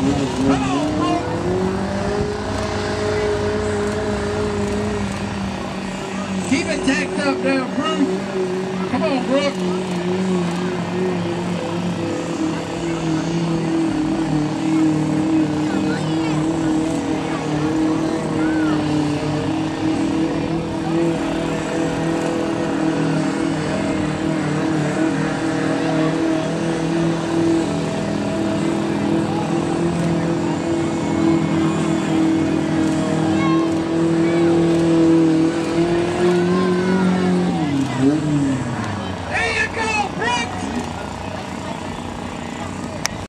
Keep it tacked up there, Brooke. Come on, Brooke. um